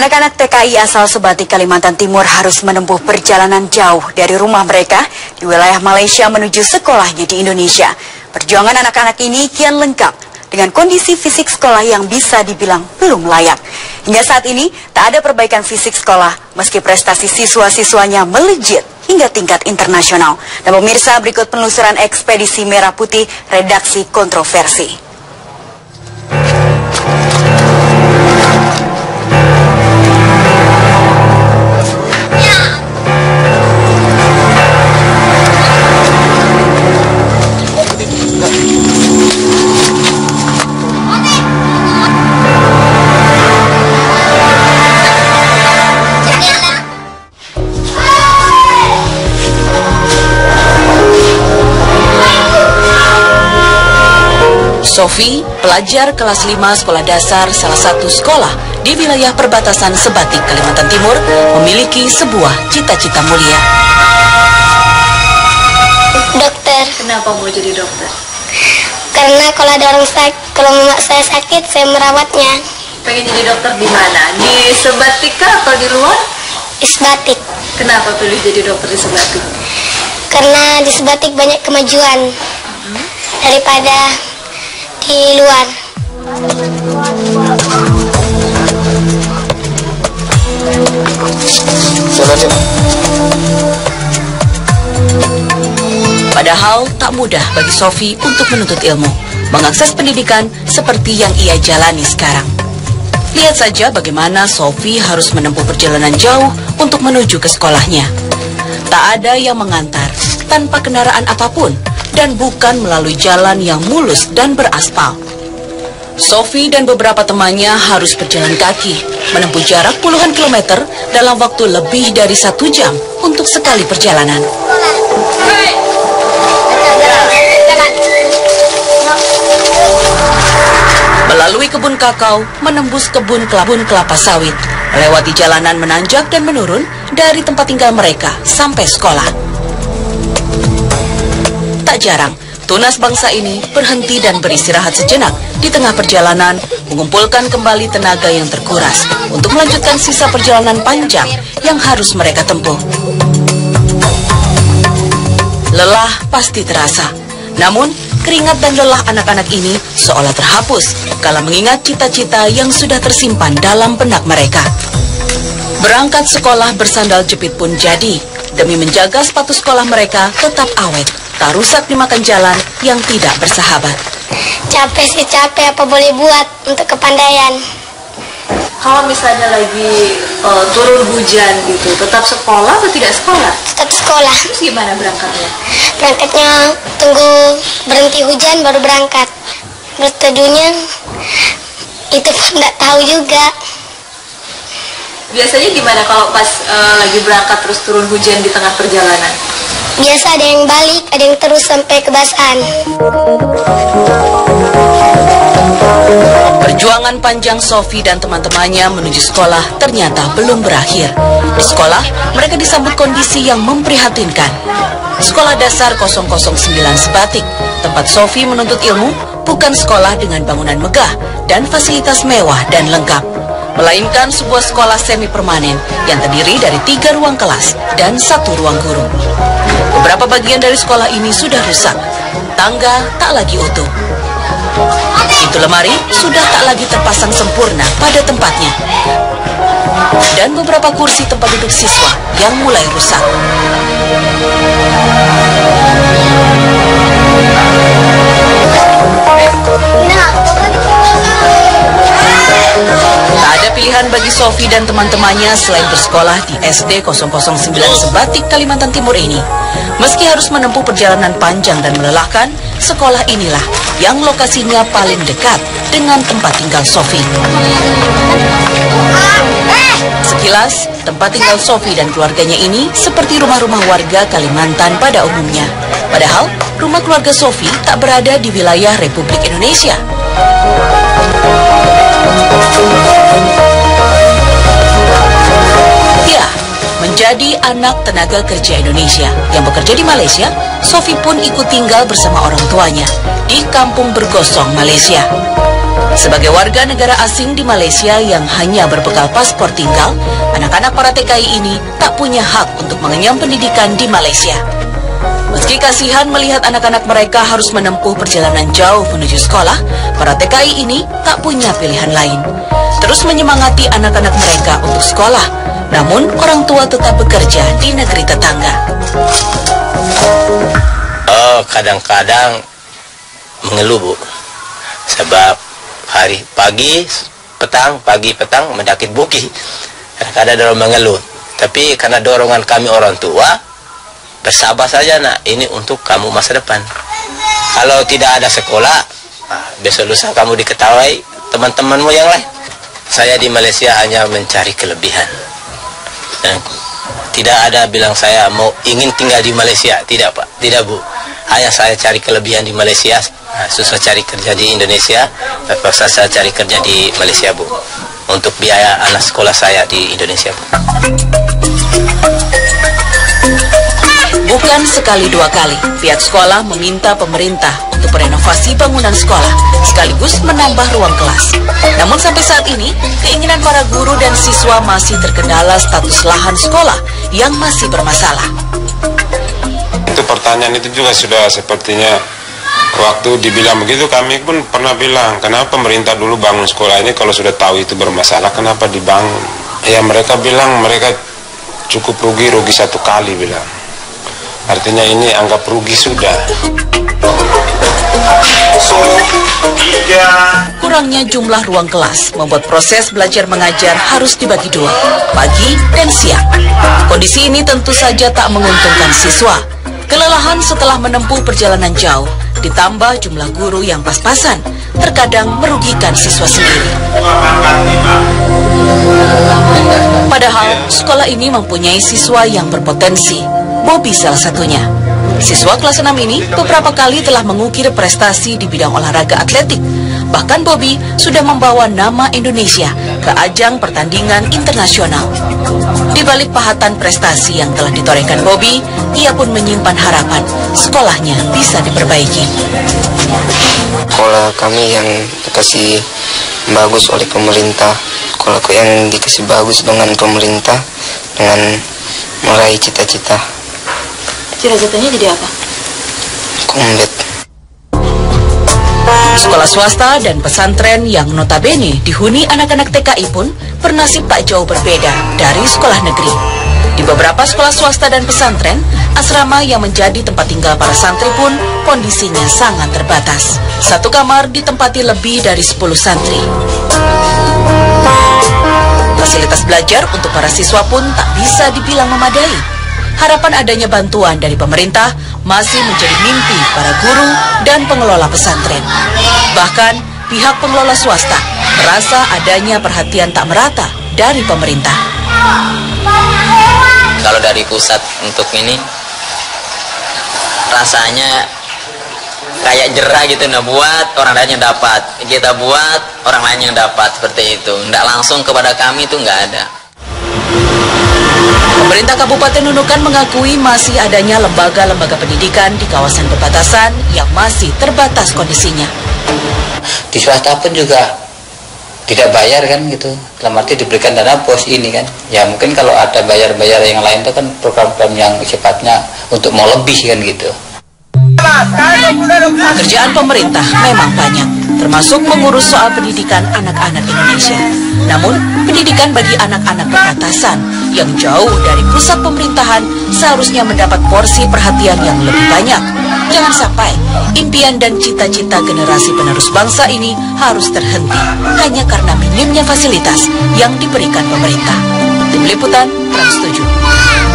Anak-anak TKI asal Sebatik Kalimantan Timur harus menempuh perjalanan jauh dari rumah mereka di wilayah Malaysia menuju sekolahnya di Indonesia. Perjuangan anak-anak ini kian lengkap dengan kondisi fisik sekolah yang bisa dibilang belum layak. Hingga saat ini tak ada perbaikan fisik sekolah meski prestasi siswa-siswanya melejit hingga tingkat internasional. Dan pemirsa berikut penelusuran ekspedisi Merah Putih redaksi kontroversi. Sofi, pelajar kelas 5 sekolah dasar salah satu sekolah di wilayah perbatasan Sebatik, Kalimantan Timur, memiliki sebuah cita-cita mulia. Dokter. Kenapa mau jadi dokter? Karena kalau ada orang sakit, kalau mama saya sakit, saya merawatnya. Pengen jadi dokter di mana? Di Sebatik kah atau di luar? Di Sebatik. Kenapa pilih jadi dokter di Sebatik? Karena di Sebatik banyak kemajuan daripada di luar. Padahal tak mudah bagi Sofi untuk menuntut ilmu, mengakses pendidikan seperti yang ia jalani sekarang. Lihat saja bagaimana Sofi harus menempuh perjalanan jauh untuk menuju ke sekolahnya. Tak ada yang mengantar tanpa kendaraan apa pun dan bukan melalui jalan yang mulus dan beraspal. Sophie dan beberapa temannya harus berjalan kaki, menempuh jarak puluhan kilometer dalam waktu lebih dari satu jam untuk sekali perjalanan. Melalui kebun kakao, menembus kebun kelabun kelapa sawit, melewati jalanan menanjak dan menurun dari tempat tinggal mereka sampai sekolah. Tak jarang, tunas bangsa ini berhenti dan beristirahat sejenak di tengah perjalanan, mengumpulkan kembali tenaga yang terkuras untuk melanjutkan sisa perjalanan panjang yang harus mereka tempuh. Lelah pasti terasa, namun keringat dan lelah anak-anak ini seolah terhapus kala mengingat cita-cita yang sudah tersimpan dalam benak mereka. Berangkat sekolah bersandal jepit pun jadi, demi menjaga sepatu sekolah mereka tetap awet tak rusak dimakan jalan yang tidak bersahabat. Capek sih capek, apa boleh buat untuk kepandaian. Kalau misalnya lagi uh, turun hujan gitu, tetap sekolah atau tidak sekolah? Tetap sekolah. Terus gimana berangkatnya? Berangkatnya tunggu berhenti hujan baru berangkat. Berteduhnya itu pun nggak tahu juga. Biasanya gimana kalau pas uh, lagi berangkat terus turun hujan di tengah perjalanan? Biasa ada yang balik, ada yang terus sampai kebasan. Perjuangan panjang Sofi dan teman-temannya menuju sekolah ternyata belum berakhir. Di sekolah, mereka disambut kondisi yang memprihatinkan. Sekolah Dasar 009 Sebatik, tempat Sofi menuntut ilmu, bukan sekolah dengan bangunan megah dan fasilitas mewah dan lengkap melainkan sebuah sekolah semi permanen yang terdiri dari tiga ruang kelas dan satu ruang guru. Beberapa bagian dari sekolah ini sudah rusak, tangga tak lagi utuh. Pintu lemari sudah tak lagi terpasang sempurna pada tempatnya. Dan beberapa kursi tempat duduk siswa yang mulai rusak. Pilihan bagi Sofi dan teman-temannya selain bersekolah di SD 009 Sebatik, Kalimantan Timur ini. Meski harus menempuh perjalanan panjang dan melelahkan, sekolah inilah yang lokasinya paling dekat dengan tempat tinggal Sofi. Sekilas, tempat tinggal Sofi dan keluarganya ini seperti rumah-rumah warga Kalimantan pada umumnya. Padahal, rumah keluarga Sofi tak berada di wilayah Republik Indonesia. Menjadi anak tenaga kerja Indonesia yang bekerja di Malaysia, Sofi pun ikut tinggal bersama orang tuanya di Kampung Bergosong, Malaysia. Sebagai warga negara asing di Malaysia yang hanya berbekal paspor tinggal, anak-anak para TKI ini tak punya hak untuk mengenyam pendidikan di Malaysia. Meski kasihan melihat anak-anak mereka harus menempuh perjalanan jauh menuju sekolah, para TKI ini tak punya pilihan lain. Terus menyemangati anak-anak mereka untuk sekolah, namun orang tua tetap bekerja di negeri tetangga. Oh, kadang-kadang mengeluh, Bu. Sebab hari pagi petang pagi petang mendaki bukit. Kadang dorong mengeluh. Tapi karena dorongan kami orang tua bersabar saja nak. Ini untuk kamu masa depan. Kalau tidak ada sekolah ah, besok lusa kamu diketahui teman-temanmu yang lain. Saya di Malaysia hanya mencari kelebihan dan tidak ada bilang saya mau ingin tinggal di Malaysia. Tidak pak. Tidak bu. Ayah saya cari kelebihan di Malaysia. Nah, susah cari kerja di Indonesia terpaksa saya cari kerja di Malaysia bu. Untuk biaya anak sekolah saya di Indonesia bu Bukan sekali dua kali, pihak sekolah meminta pemerintah untuk merenovasi bangunan sekolah, sekaligus menambah ruang kelas. Namun sampai saat ini, keinginan para guru dan siswa masih terkendala status lahan sekolah yang masih bermasalah. Itu pertanyaan itu juga sudah sepertinya waktu dibilang begitu kami pun pernah bilang kenapa pemerintah dulu bangun sekolah ini kalau sudah tahu itu bermasalah? Kenapa dibangun? Ya mereka bilang mereka cukup rugi rugi satu kali bilang artinya ini anggap rugi sudah Kurangnya jumlah ruang kelas membuat proses belajar mengajar harus dibagi dua, pagi dan siang. Kondisi ini tentu saja tak menguntungkan siswa. Kelelahan setelah menempuh perjalanan jauh, ditambah jumlah guru yang pas-pasan, terkadang merugikan siswa sendiri. Padahal, sekolah ini mempunyai siswa yang berpotensi. Bobby salah satunya. Siswa kelas 6 ini beberapa kali telah mengukir prestasi di bidang olahraga atletik. Bahkan Bobby sudah membawa nama Indonesia ke ajang pertandingan internasional. Di balik pahatan prestasi yang telah ditorehkan Bobby, ia pun menyimpan harapan sekolahnya bisa diperbaiki. Sekolah kami yang dikasih bagus oleh pemerintah, sekolah yang dikasih bagus dengan pemerintah dengan meraih cita-cita. Cita-citanya jadi apa? Kombet. Sekolah swasta dan pesantren yang notabene dihuni anak-anak TKI pun bernasib tak jauh berbeda dari sekolah negeri. Di beberapa sekolah swasta dan pesantren, asrama yang menjadi tempat tinggal para santri pun kondisinya sangat terbatas. Satu kamar ditempati lebih dari 10 santri. Fasilitas belajar untuk para siswa pun tak bisa dibilang memadai harapan adanya bantuan dari pemerintah masih menjadi mimpi para guru dan pengelola pesantren. Bahkan pihak pengelola swasta merasa adanya perhatian tak merata dari pemerintah. Kalau dari pusat untuk ini rasanya kayak jerah gitu nah buat orang lain yang dapat kita buat orang lain yang dapat seperti itu tidak langsung kepada kami itu nggak ada Pemerintah Kabupaten Nunukan mengakui masih adanya lembaga-lembaga pendidikan di kawasan perbatasan yang masih terbatas kondisinya. Di swasta pun juga tidak bayar kan gitu. Dalam arti diberikan dana pos ini kan. Ya mungkin kalau ada bayar-bayar yang lain itu kan program-program yang sifatnya untuk mau lebih kan gitu. Kerjaan pemerintah memang banyak, termasuk mengurus soal pendidikan anak-anak Indonesia. Namun, pendidikan bagi anak-anak perbatasan yang jauh dari pusat pemerintahan seharusnya mendapat porsi perhatian yang lebih banyak. Jangan sampai impian dan cita-cita generasi penerus bangsa ini harus terhenti hanya karena minimnya fasilitas yang diberikan pemerintah. Tim Liputan Trans 7.